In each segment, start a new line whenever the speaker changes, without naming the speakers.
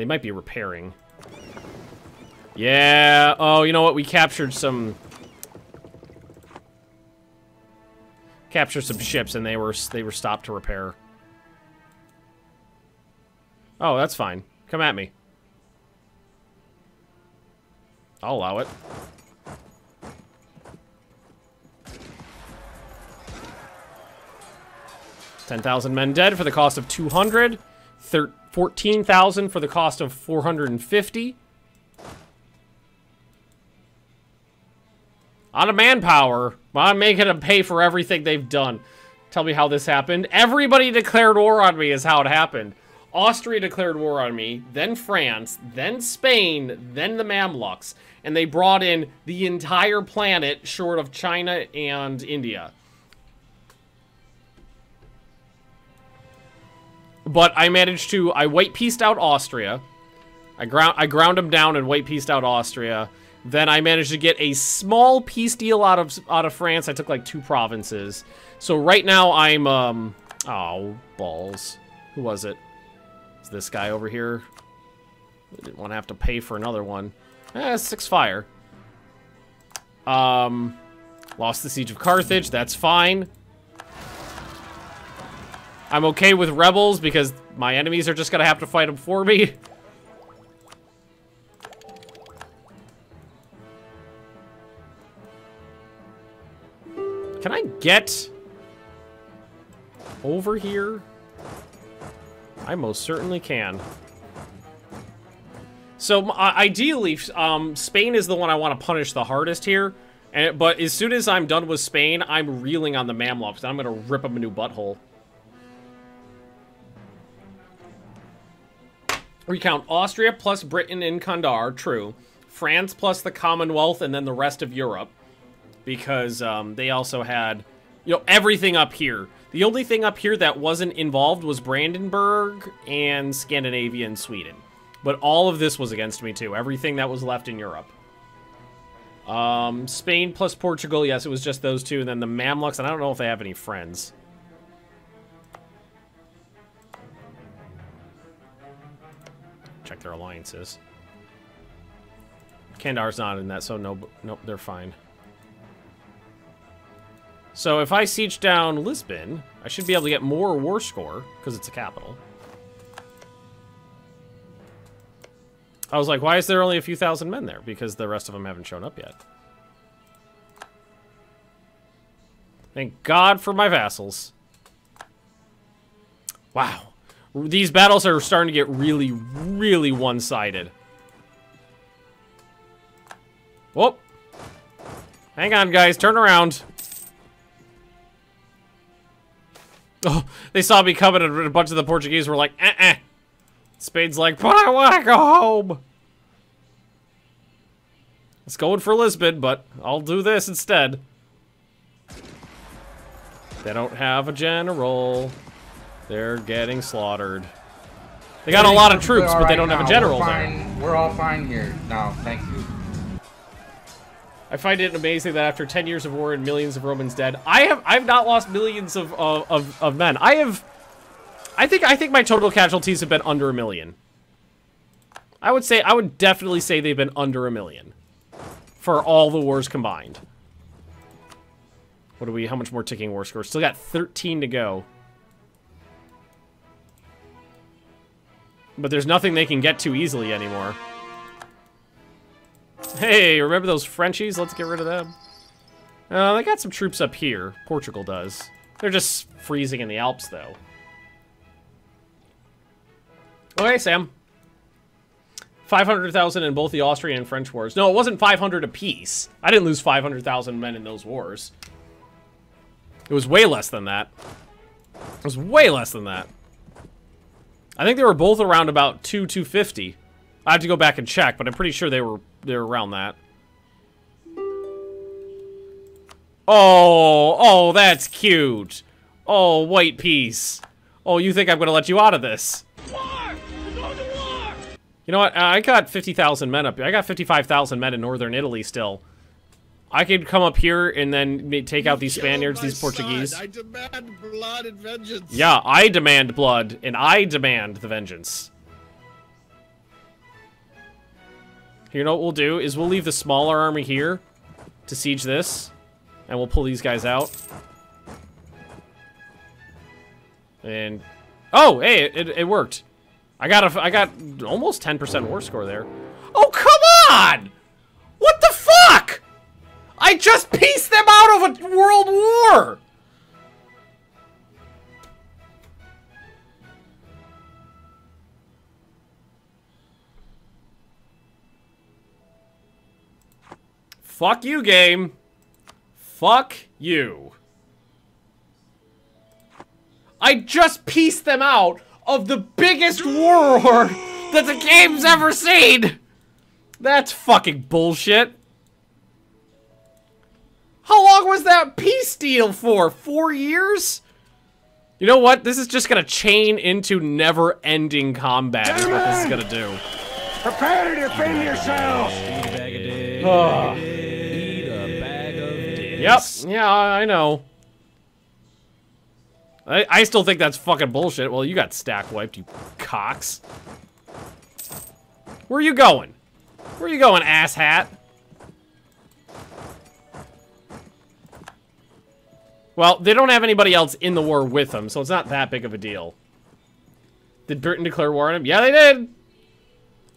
They might be repairing. Yeah. Oh, you know what? We captured some... Captured some ships, and they were they were stopped to repair. Oh, that's fine. Come at me. I'll allow it. Ten thousand men dead for the cost of two hundred. Thirteen. 14,000 for the cost of 450. Out of manpower. I'm making them pay for everything they've done. Tell me how this happened. Everybody declared war on me is how it happened. Austria declared war on me, then France, then Spain, then the Mamluks. And they brought in the entire planet short of China and India. But I managed to, I white pieced out Austria. I ground, I ground them down and white pieced out Austria. Then I managed to get a small peace deal out of out of France. I took like two provinces. So right now I'm um oh balls. Who was it? Is this guy over here? I didn't want to have to pay for another one. Eh, six fire. Um lost the siege of Carthage, that's fine. I'm okay with rebels because my enemies are just gonna have to fight them for me. Can I get over here? I most certainly can. So, uh, ideally, um, Spain is the one I want to punish the hardest here. And, but as soon as I'm done with Spain, I'm reeling on the Mamluks. And I'm going to rip them a new butthole. Recount Austria plus Britain in Kandar, true. France plus the Commonwealth and then the rest of Europe because um, they also had, you know, everything up here. The only thing up here that wasn't involved was Brandenburg and Scandinavia and Sweden. But all of this was against me too. Everything that was left in Europe. Um, Spain plus Portugal, yes, it was just those two. And then the Mamluks, and I don't know if they have any friends. Check their alliances. Kandar's not in that, so no, nope, they're fine. So if I siege down Lisbon, I should be able to get more war score, because it's a capital. I was like, why is there only a few thousand men there? Because the rest of them haven't shown up yet. Thank God for my vassals. Wow. These battles are starting to get really, really one-sided. Whoop. Hang on, guys. Turn around. Oh, they saw me coming and a bunch of the Portuguese were like, uh, uh. eh-eh. Spain's like, but I want to go home. It's going for Lisbon, but I'll do this instead. They don't have a general. They're getting slaughtered. They got a lot of troops, but they don't have a general
we're fine, there. We're all fine here now, thank you.
I find it amazing that after 10 years of war and millions of Romans dead, I have I've not lost millions of, of, of men. I have I think I think my total casualties have been under a million. I would say I would definitely say they've been under a million for all the wars combined. What do we how much more ticking war score? Still got 13 to go. But there's nothing they can get to easily anymore. Hey, remember those Frenchies? Let's get rid of them. Uh, they got some troops up here. Portugal does. They're just freezing in the Alps, though. Okay, Sam. 500,000 in both the Austrian and French wars. No, it wasn't 500 apiece. I didn't lose 500,000 men in those wars. It was way less than that. It was way less than that. I think they were both around about 2, 250. I have to go back and check, but I'm pretty sure they were they're around that. Oh, oh, that's cute. Oh, white peace. Oh, you think I'm gonna let you out of this? You know what? I got 50,000 men up here. I got 55,000 men in northern Italy still. I could come up here and then take out these Spaniards, these Portuguese.
Son. I demand blood and vengeance.
Yeah, I demand blood, and I demand the vengeance. You know what we'll do is we'll leave the smaller army here to siege this, and we'll pull these guys out. And oh, hey, it, it, worked. I got a I got almost 10% war score there. Oh come on! What the? I just pieced them out of a world war. Fuck you, game. Fuck you. I just pieced them out of the biggest war that the game's ever seen. That's fucking bullshit. How long was that peace deal for? Four years? You know what? This is just gonna chain into never-ending combat is what this is gonna do.
Prepare to defend yourselves!
Ugh.
Eat a bag of dicks.
Yep. Yeah, I I know. I, I still think that's fucking bullshit. Well, you got stack wiped, you cocks. Where are you going? Where are you going, asshat? Well, they don't have anybody else in the war with them, so it's not that big of a deal. Did Britain declare war on him? Yeah, they did.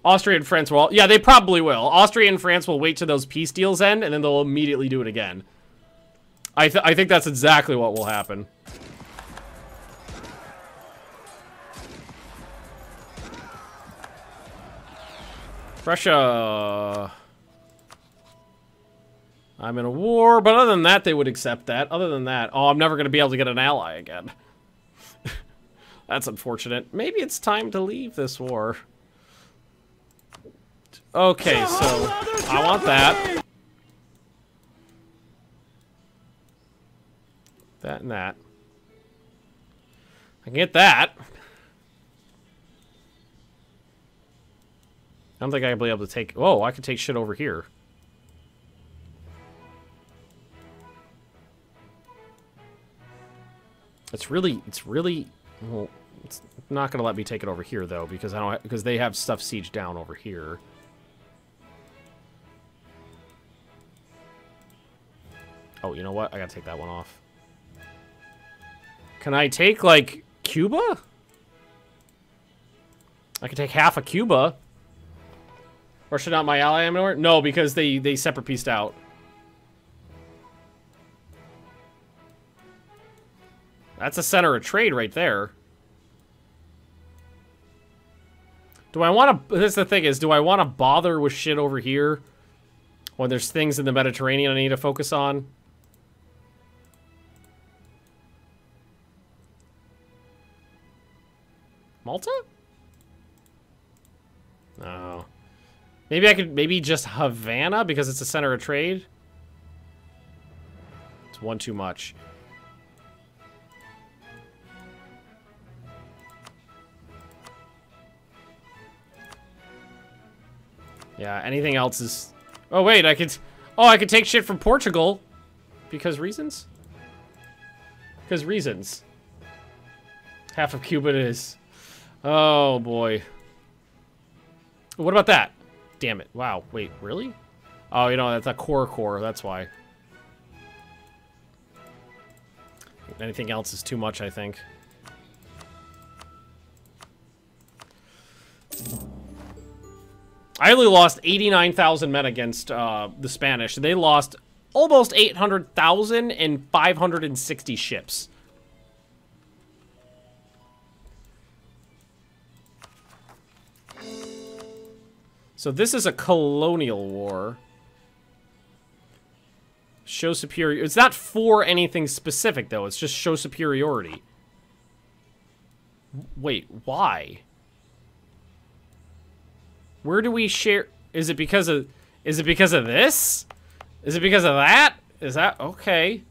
Austria and France will. Yeah, they probably will. Austria and France will wait till those peace deals end, and then they'll immediately do it again. I, th I think that's exactly what will happen. Russia. I'm in a war, but other than that, they would accept that. Other than that, oh, I'm never going to be able to get an ally again. That's unfortunate. Maybe it's time to leave this war. Okay, so I want that. That and that. I can get that. I don't think I'll be able to take... Oh, I can take shit over here. It's really... It's really... Well, it's not going to let me take it over here, though, because I don't... Because they have stuff siege down over here. Oh, you know what? I gotta take that one off. Can I take, like, Cuba? I can take half of Cuba. Or should not my ally anymore? No, because they, they separate pieced out. That's a center of trade right there. Do I want to... This is the thing is, do I want to bother with shit over here? When there's things in the Mediterranean I need to focus on? Malta? No. Maybe I could, maybe just Havana because it's a center of trade? It's one too much. Yeah, anything else is... Oh, wait, I could... Oh, I could take shit from Portugal. Because reasons? Because reasons. Half of Cuba is. Oh, boy. What about that? Damn it. Wow. Wait, really? Oh, you know, that's a core core. That's why. Anything else is too much, I think. I only lost 89,000 men against uh, the Spanish. They lost almost 800,000 and 560 ships. So this is a colonial war. Show superior. It's not for anything specific, though. It's just show superiority. Wait, why? Where do we share? Is it because of? Is it because of this? Is it because of that? Is that okay?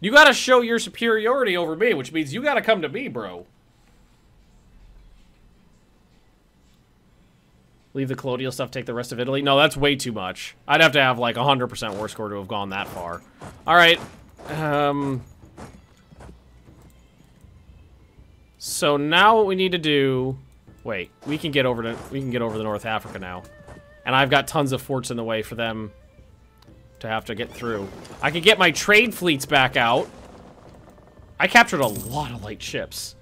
You gotta show your superiority over me, which means you gotta come to me, bro. Leave the colonial stuff, take the rest of Italy. No, that's way too much. I'd have to have like 100% war score to have gone that far. All right. Um. So now what we need to do... Wait, we can get over to we can get over to North Africa now. And I've got tons of forts in the way for them to have to get through. I could get my trade fleets back out. I captured a lot of light ships.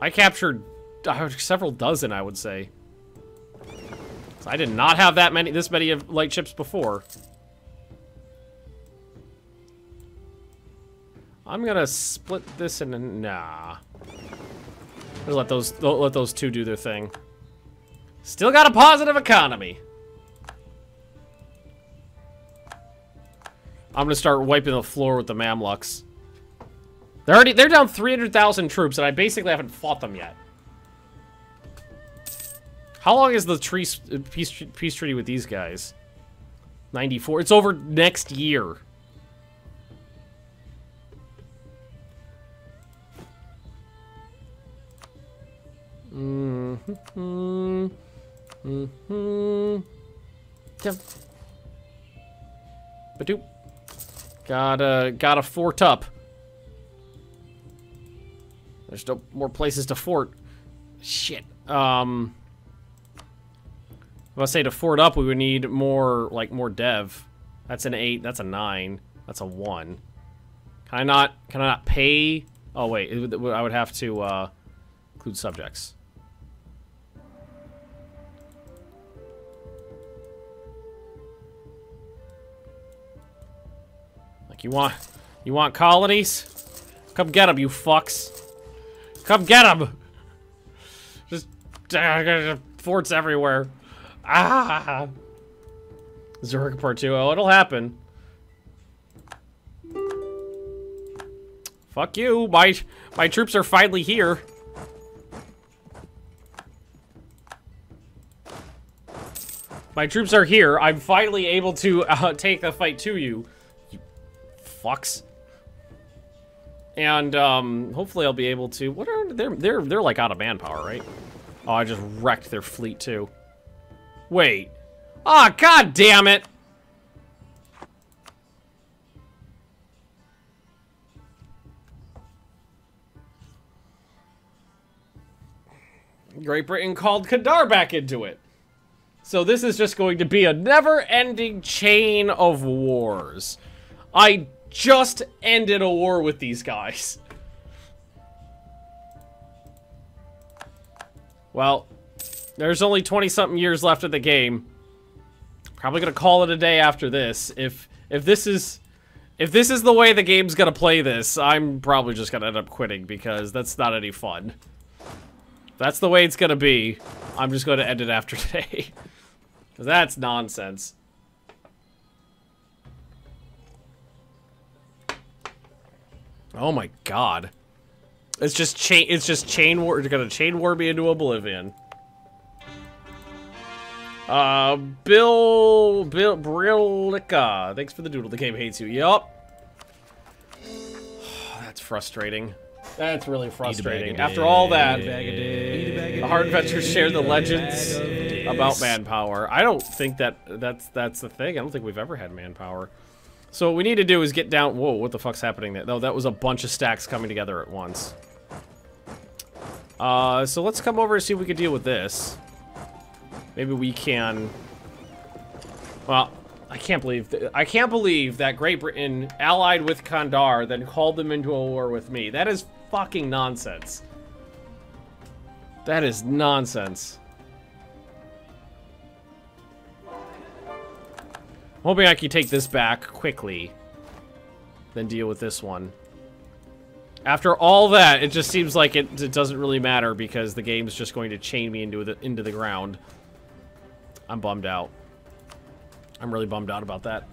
I captured several dozen, I would say. I did not have that many, this many of light ships before. I'm gonna split this in. Nah. Let those let those two do their thing. Still got a positive economy. I'm gonna start wiping the floor with the Mamluks. They're already they're down 300,000 troops, and I basically haven't fought them yet. How long is the tree, uh, peace, peace treaty with these guys? 94. It's over next year. Mm-hmm. Mm-hmm. Yep. Badoop. Gotta, gotta fort up. There's no more places to fort. Shit. Um... If I say to fort up, we would need more, like, more dev. That's an 8, that's a 9, that's a 1. Can I not, can I not pay? Oh, wait, I would have to, uh, include subjects. You want, you want colonies? Come get them, you fucks. Come get them! Just, uh, forts everywhere. Ah! Zurich Part 2. Oh, it'll happen. Fuck you. My, my troops are finally here. My troops are here. I'm finally able to uh, take the fight to you. Fucks. And um, hopefully I'll be able to. What are they're they're they're like out of manpower, right? Oh, I just wrecked their fleet too. Wait. Ah, oh, god damn it! Great Britain called Kandar back into it. So this is just going to be a never-ending chain of wars. I just ended a war with these guys. Well, there's only 20-something years left of the game. Probably gonna call it a day after this. If if this is if this is the way the game's gonna play this, I'm probably just gonna end up quitting because that's not any fun. If that's the way it's gonna be, I'm just gonna end it after today. Because that's nonsense. Oh my god. It's just chain it's just chain war it's gonna chain war me into oblivion. Uh, Bill, Bill, Brillica. Thanks for the doodle. The game hates you. Yup. That's frustrating. That's really frustrating. After all that, the Hard Adventures share the legends about manpower. I don't think that that's that's the thing. I don't think we've ever had manpower. So what we need to do is get down. Whoa, what the fuck's happening there? No, that was a bunch of stacks coming together at once. Uh, so let's come over and see if we can deal with this. Maybe we can... Well, I can't believe... I can't believe that Great Britain allied with Kandar, then called them into a war with me. That is fucking nonsense. That is nonsense. Hoping I can take this back quickly. Then deal with this one. After all that, it just seems like it, it doesn't really matter because the game's just going to chain me into the into the ground. I'm bummed out. I'm really bummed out about that.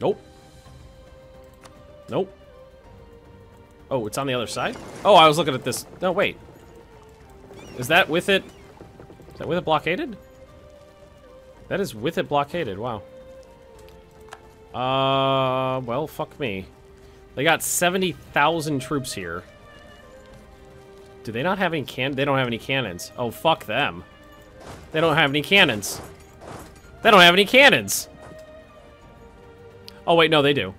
Nope. Nope. Oh, it's on the other side? Oh, I was looking at this. No, wait. Is that with it? Is that with it blockaded? That is with it blockaded. Wow. Uh, well, fuck me. They got 70,000 troops here. Do they not have any can- they don't have any cannons. Oh, fuck them. They don't have any cannons. They don't have any cannons. Oh, wait, no, they do.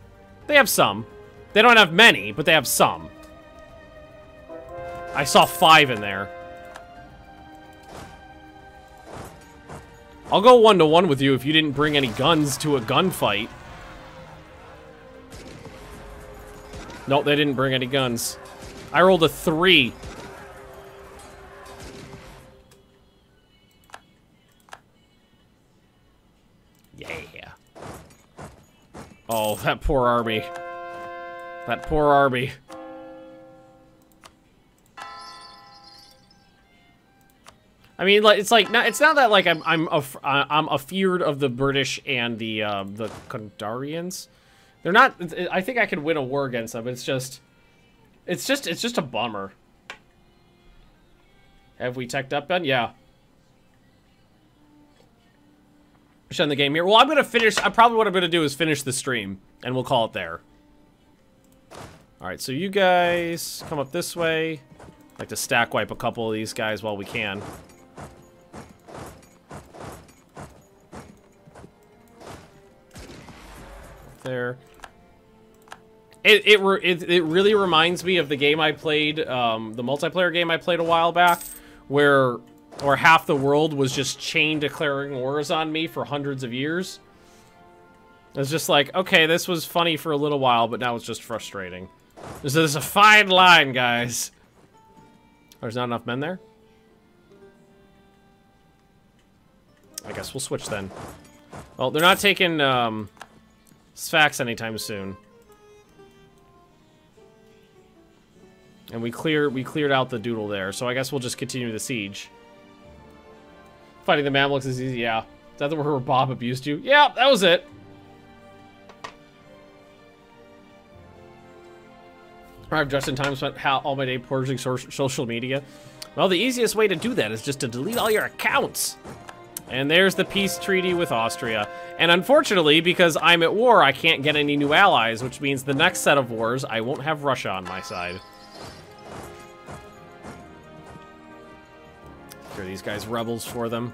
They have some. They don't have many, but they have some. I saw five in there. I'll go one-to-one -one with you if you didn't bring any guns to a gunfight. Nope, they didn't bring any guns. I rolled a three. Yeah. Oh, that poor army. That poor army. I mean, like it's like not, it's not that like I'm I'm af I'm afeared of the British and the uh, the Kandarians. They're not. I think I could win a war against them. It's just, it's just it's just a bummer. Have we teched up, Ben? Yeah. Shutting the game here. Well, I'm gonna finish. I probably what I'm gonna do is finish the stream, and we'll call it there. All right, so you guys come up this way. I'd like to stack wipe a couple of these guys while we can. There. It it, it it really reminds me of the game I played, um, the multiplayer game I played a while back, where or half the world was just chain declaring wars on me for hundreds of years. It's just like, okay, this was funny for a little while, but now it's just frustrating. There's, there's a fine line, guys. There's not enough men there? I guess we'll switch then. Well, they're not taking um, Sfax anytime soon. And we clear we cleared out the doodle there, so I guess we'll just continue the siege. Fighting the Mamluks is easy, yeah. Is that the where Bob abused you? Yeah, that was it. Arrived just in time, spent all my day purging social media. Well, the easiest way to do that is just to delete all your accounts. And there's the peace treaty with Austria. And unfortunately, because I'm at war, I can't get any new allies, which means the next set of wars, I won't have Russia on my side. Are these guys rebels for them?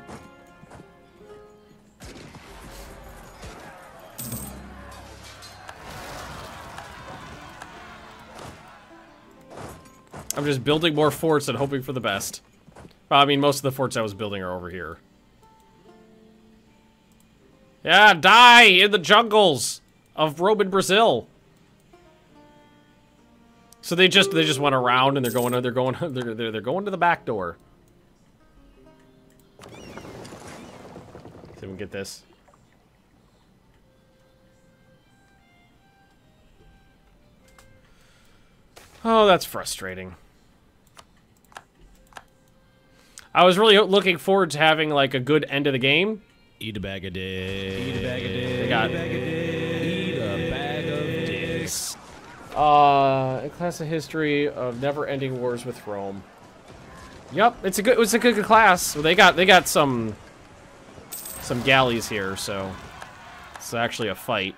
I'm just building more forts and hoping for the best. Well, I mean, most of the forts I was building are over here. Yeah, die in the jungles of Roman Brazil. So they just they just went around and they're going they're going they're they're, they're going to the back door. See if we get this. Oh, that's frustrating. I was really looking forward to having like a good end of the game.
Eat a bag of dicks. Eat a bag of
dicks. They got
Eat a bag of dicks.
Uh, a class of history of never-ending wars with Rome. Yep, it's a good. It's a good class. Well, they got they got some some galleys here, so it's actually a fight.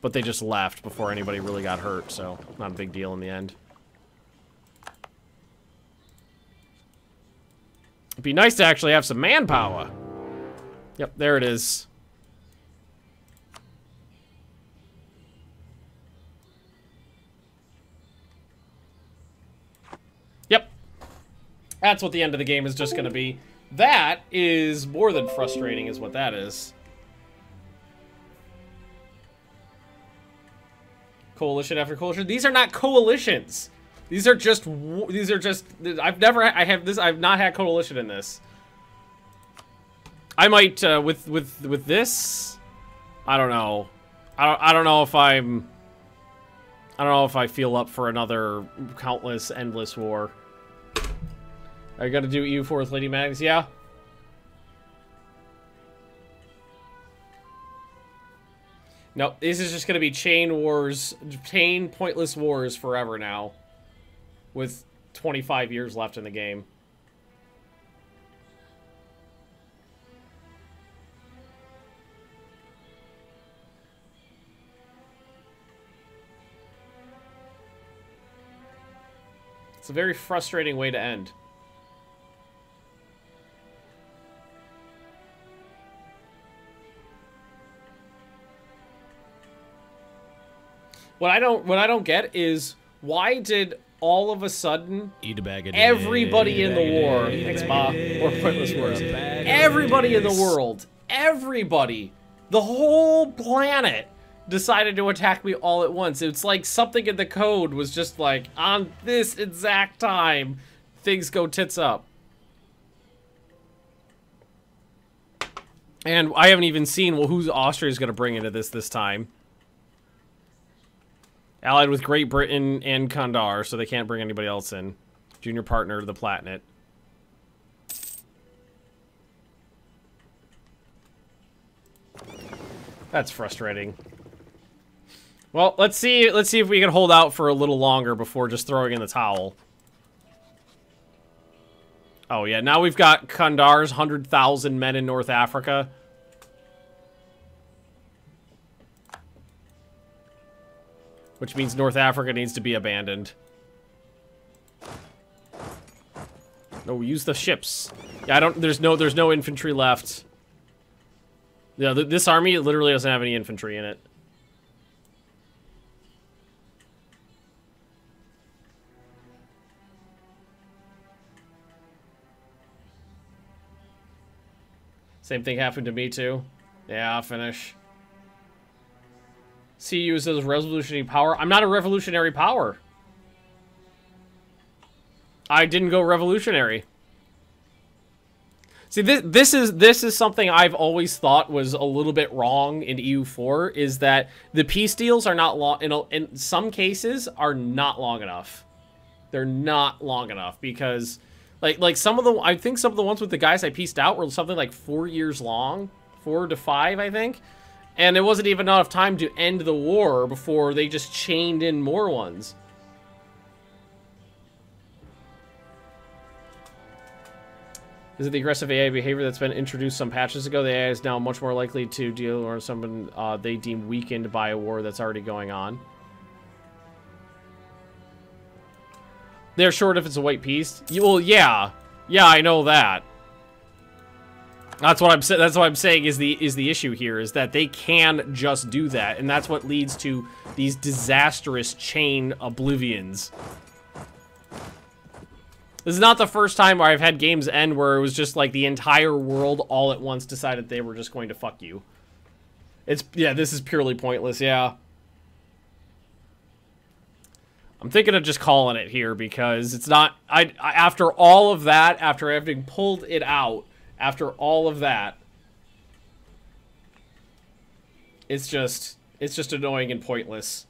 But they just left before anybody really got hurt, so not a big deal in the end. It'd be nice to actually have some manpower. Yep, there it is. Yep. That's what the end of the game is just going to be. That is more than frustrating is what that is. Coalition after coalition. These are not coalitions. These are just these are just I've never I have this I've not had coalition in this. I might uh, with with with this I don't know. I don't I don't know if I'm I don't know if I feel up for another countless endless war. I you gonna do EU4 with Lady Mags, Yeah. No, this is just to be chain wars, chain pointless wars forever now. With 25 years left in the game. It's a very frustrating way to end. What I don't what I don't get is why did all of a sudden
Eat a bag of
everybody in the war,
a
thanks Ma, or pointless words,
Eat a bag of
everybody in the world, everybody, the whole planet decided to attack me all at once. It's like something in the code was just like on this exact time, things go tits up. And I haven't even seen well who's Austria's going to bring into this this time. Allied with Great Britain and Kandar, so they can't bring anybody else in. Junior partner to the Platinate. That's frustrating. Well, let's see. Let's see if we can hold out for a little longer before just throwing in the towel. Oh yeah, now we've got Kandar's hundred thousand men in North Africa. Which means North Africa needs to be abandoned. No, use the ships. Yeah, I don't. There's no. There's no infantry left. Yeah, th this army literally doesn't have any infantry in it. Same thing happened to me too. Yeah, finish. See you a revolutionary power. I'm not a revolutionary power. I didn't go revolutionary. See, this this is this is something I've always thought was a little bit wrong in EU4 is that the peace deals are not long in, in some cases are not long enough. They're not long enough because like like some of the I think some of the ones with the guys I pieced out were something like 4 years long, 4 to 5 I think. And it wasn't even enough time to end the war before they just chained in more ones. Is it the aggressive AI behavior that's been introduced some patches ago? The AI is now much more likely to deal with someone uh, they deem weakened by a war that's already going on. They're short if it's a white peace. You, well, yeah, yeah, I know that. That's what I'm saying. That's what I'm saying is the is the issue here is that they can just do that, and that's what leads to these disastrous chain oblivions. This is not the first time where I've had games end where it was just like the entire world all at once decided they were just going to fuck you. It's yeah, this is purely pointless. Yeah. I'm thinking of just calling it here because it's not. I, I after all of that, after having pulled it out, after all of that, it's just it's just annoying and pointless.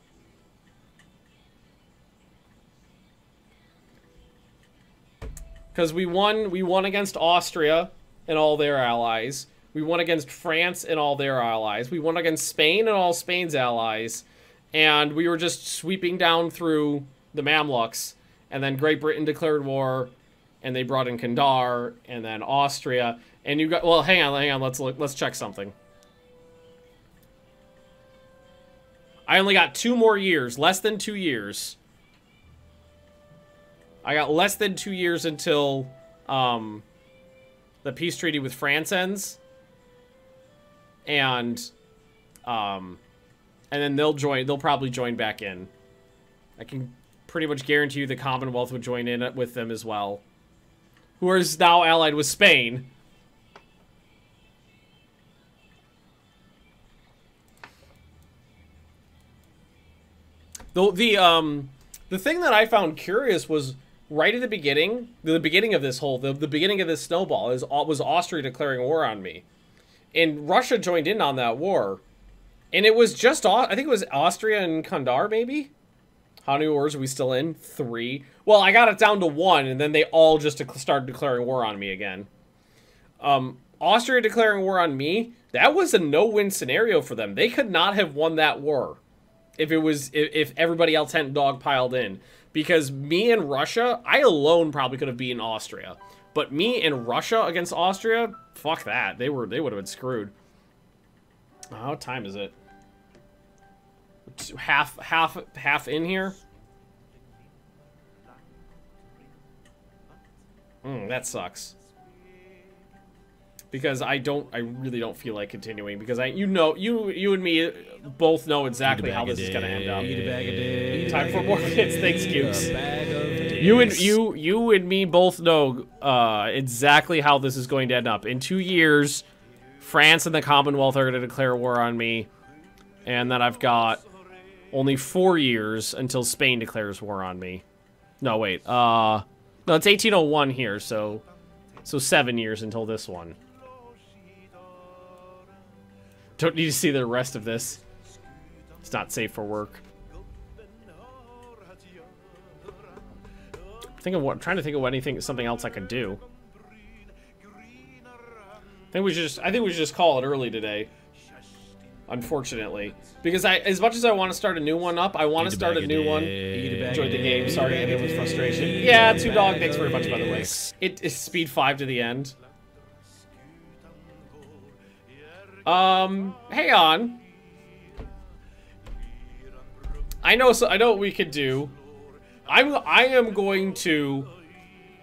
Because we won, we won against Austria and all their allies. We won against France and all their allies. We won against Spain and all Spain's allies. And we were just sweeping down through the Mamluks. And then Great Britain declared war, and they brought in Kandar, and then Austria. And you got well, hang on, hang on. Let's look. Let's check something. I only got two more years, less than two years. I got less than two years until um, the peace treaty with France ends, and um, and then they'll join. They'll probably join back in. I can pretty much guarantee you the Commonwealth would join in with them as well, who is now allied with Spain. The the um the thing that I found curious was right at the beginning, the beginning of this whole the, the beginning of this snowball is was Austria declaring war on me, and Russia joined in on that war, and it was just I think it was Austria and Kandar maybe. How many wars are we still in? Three. Well, I got it down to one, and then they all just started declaring war on me again. Um, Austria declaring war on me. That was a no-win scenario for them. They could not have won that war if it was if, if everybody else hadn't dogpiled in. Because me and Russia, I alone probably could have beaten Austria. But me and Russia against Austria, fuck that. They were they would have been screwed. How time is it? Half half half in here. Mm, that sucks. because I don't, I really don't feel like continuing because I, you know, you, you and me both know exactly how this is gonna end up.
Eat a bag of dicks.
Time for more hits. Thanks, Cukes.
A bag of dicks.
You and you, you and me both know uh, exactly how this is going to end up. In two years, France and the Commonwealth are going to declare war on me, and then I've got only four years until Spain declares war on me. No, wait. Uh, no, it's 1801 here, so so seven years until this one. Don't need to see the rest of this. It's not safe for work. Think of what I'm trying to think of anything something else I could do. I think we should just I think we should just call it early today. Unfortunately, because I as much as I want to start a new one up, I want to start a new one. Enjoyed the game. Sorry, it was frustration. Yeah, two dog. Thanks very much, by the way. It is speed five to the end. Um, hang on. I know. So I know what we could do. I'm. I am going to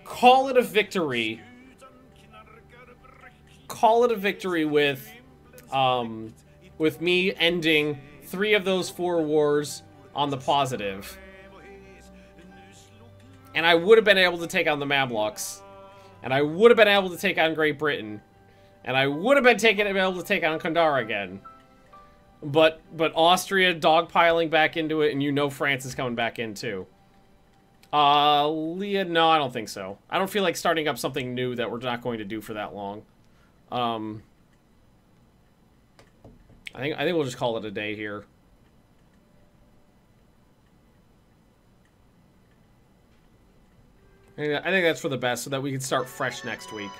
call it a victory. Call it a victory with, um, with me ending three of those four wars on the positive. And I would have been able to take on the Mamluks. And I would have been able to take on Great Britain. And I would have been taken, able to take on Kandar again. But but Austria dogpiling back into it, and you know France is coming back in too. Uh, Leah, no, I don't think so. I don't feel like starting up something new that we're not going to do for that long. Um, I think I think we'll just call it a day here. I think I think that's for the best, so that we can start fresh next week.